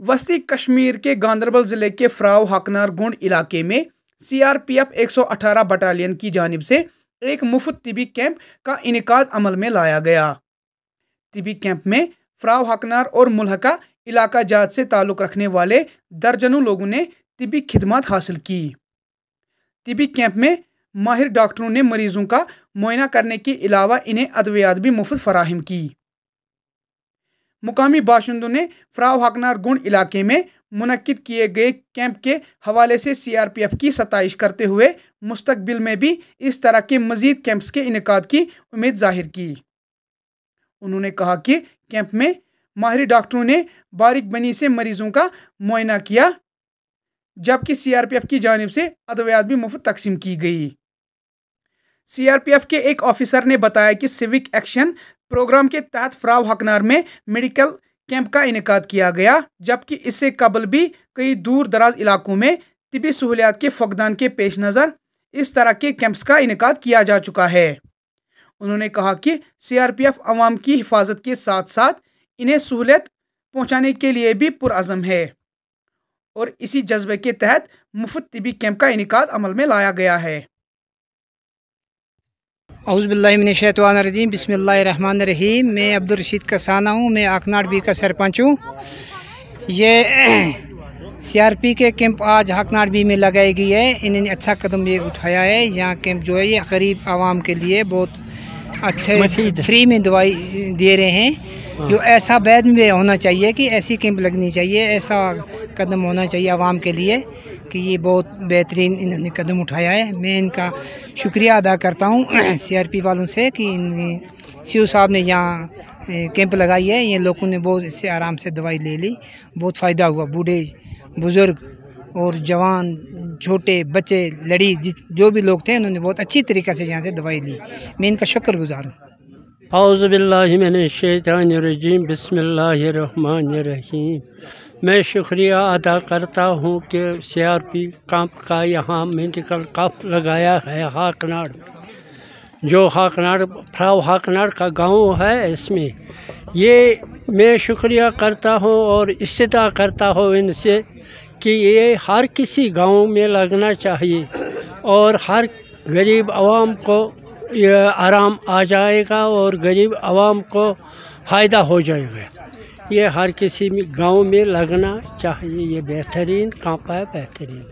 वस्ती कश्मीर के गांधरबल ज़िले के फ्राव हकनार गुंड इलाके में सीआरपीएफ 118 बटालियन की जानिब से एक मुफ़्त तिबी कैंप का इनका अमल में लाया गया। तिबी कैंप में फ्राव हकनार और मुलहका इलाका जात से ताल्लुक़ रखने वाले दर्जनों लोगों ने तिबी खिदमत हासिल की। तिबी कैंप में माहिर डॉक्टरों ने मरीजों का मुआयना करने के अलावा इन्हें अद्वियात भी मुफ़्त फराहम की। मुकामी बाशिंदों ने फ्राव हकनार गुंड इलाके में मुनद किए गए कैंप के हवाले से सीआरपीएफ की सताइश करते हुए मुस्तबिल में भी इस तरह के मजीद कैंप्स के इनका की उम्मीद ज़ाहिर की। उन्होंने कहा कि कैंप में माहिर डॉक्टरों ने बारिक बनी से मरीजों का मुआयना किया, जबकि सीआरपीएफ की जानब से अद्वियात भी मुफ़्त तकसीम की गई। सीआरपीएफ के एक ऑफिसर ने बताया कि सिविक एक्शन प्रोग्राम के तहत फ्राव हकनार में मेडिकल कैंप का इनका किया गया, जबकि इससे कबल भी कई दूर दराज इलाकों में तबी सहूलियात के फकदान के पेश नज़र इस तरह के कैंप्स का इनका किया जा चुका है। उन्होंने कहा कि सीआरपीएफ आवाम की हिफाजत के साथ साथ इन्हें सहूलियत पहुँचाने के लिए भी पुरज़म है और इसी जज्बे के तहत मुफ़्त तबी कैंप का इनका अमल में लाया गया है। अउज़बिल्लिनशैतवानरजीम बसमीम मैं अब्दुलरशीद का साना हूँ। मैं आकनाट बी का सरपंच हूँ। ये सीआरपी के कैंप आज हकनाट बी में लगाई गई है। इन्होंने अच्छा कदम ये उठाया है। यहाँ कैंप जो है ये गरीब आवाम के लिए बहुत अच्छे फ्री में दवाई दे रहे हैं। जो ऐसा बैद में होना चाहिए कि ऐसी कैंप लगनी चाहिए ऐसा कदम होना चाहिए आवाम के लिए कि ये बहुत बेहतरीन इन्होंने कदम उठाया है। मैं इनका शुक्रिया अदा करता हूँ सीआरपी वालों से कि इन सी साहब ने यहाँ कैंप लगाई है। ये लोगों ने बहुत इससे आराम से दवाई ले ली। बहुत फ़ायदा हुआ। बूढ़े बुज़ुर्ग और जवान, छोटे, बच्चे, लड़ी, जिस, जो भी लोग थे, उन्होंने बहुत अच्छी तरीक़े से यहाँ से दवाई ली। मैं इनका शुक्रगुजार हूँ। अउज़बिल्लिमिनशैतानरजीम बसमीम मैं शुक्रिया अदा करता हूँ कि सी आर पी कैंप का यहाँ मेडिकल कैंप लगाया है हाकनाड़। जो हाकनाड़ फ्राव हाकनाड़ का गाँव है इसमें। ये मैं शुक्रिया करता हूँ और इस्तः करता हूँ इनसे कि ये हर किसी गाँव में लगना चाहिए और हर गरीब आवाम को आराम आ जाएगा और गरीब आवाम को फ़ायदा हो जाएगा। ये हर किसी गाँव में लगना चाहिए। ये बेहतरीन कांपा है? बेहतरीन।